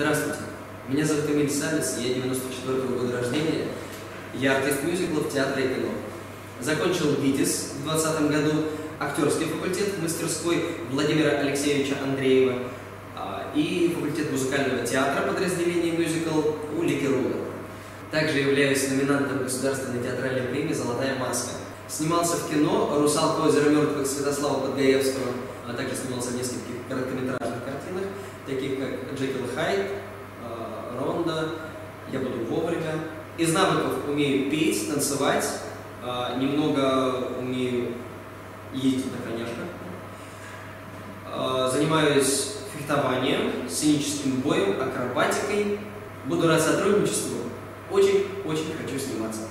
Здравствуйте, меня зовут Эмиль Салис, я 94 -го года рождения, я артист мюзиклов, театра и кино. Закончил ГИТИС в 2020 году, актерский факультет в мастерской Владимира Алексеевича Андреева а, и факультет музыкального театра подразделения мюзикл у Лики Руга. Также являюсь номинантом Государственной театральной премии «Золотая маска». Снимался в кино «Русалка озера мертвых» Святослава Подгаевского, а также снимался а, «Ронда», «Я буду вовремя». Из навыков умею петь, танцевать, а, немного умею ездить на коняшках. А, занимаюсь фехтованием, сценическим боем, акробатикой. Буду рад сотрудничеству. Очень-очень хочу сниматься.